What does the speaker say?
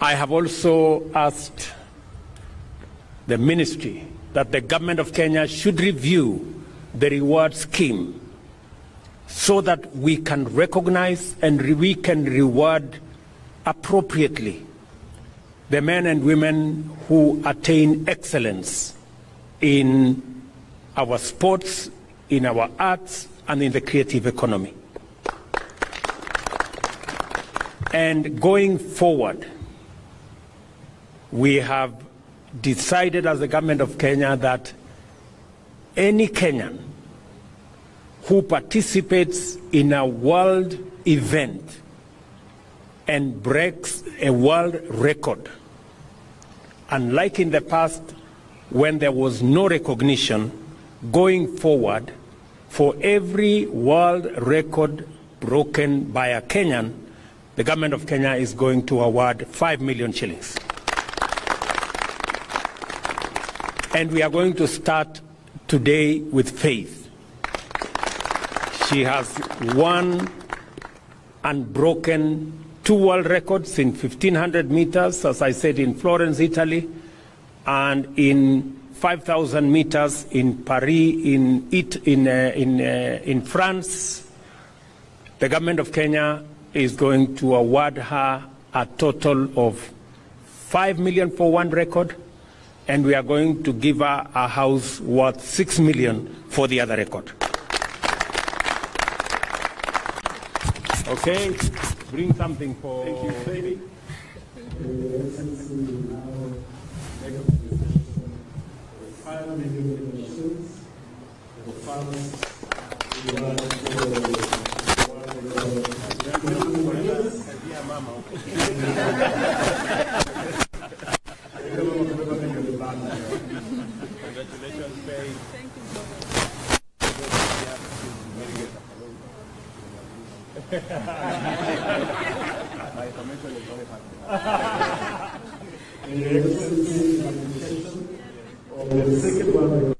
I have also asked the ministry that the government of Kenya should review the reward scheme so that we can recognize and we can reward appropriately the men and women who attain excellence in our sports, in our arts, and in the creative economy. And going forward, we have decided as the government of Kenya that any Kenyan who participates in a world event and breaks a world record, unlike in the past when there was no recognition, going forward, for every world record broken by a Kenyan, the government of Kenya is going to award 5 million shillings. And we are going to start today with Faith. She has won unbroken two world records in 1500 meters, as I said, in Florence, Italy, and in 5,000 meters in Paris, in, it, in, uh, in, uh, in France. The government of Kenya is going to award her a total of 5 million for one record, and we are going to give her a house worth 6 million for the other record. Okay, bring something for. Thank you, baby. The second one